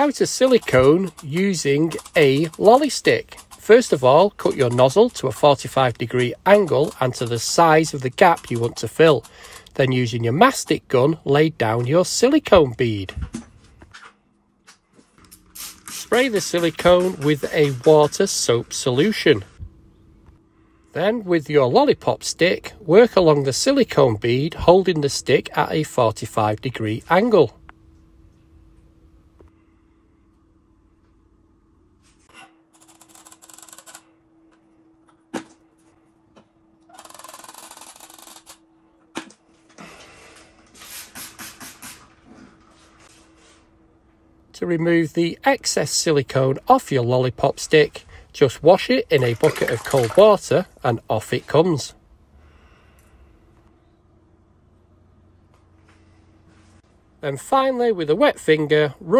How to silicone using a lolly stick. First of all, cut your nozzle to a 45 degree angle and to the size of the gap you want to fill. Then using your mastic gun, lay down your silicone bead. Spray the silicone with a water soap solution. Then with your lollipop stick, work along the silicone bead holding the stick at a 45 degree angle. To remove the excess silicone off your lollipop stick, just wash it in a bucket of cold water and off it comes. Then finally, with a wet finger, run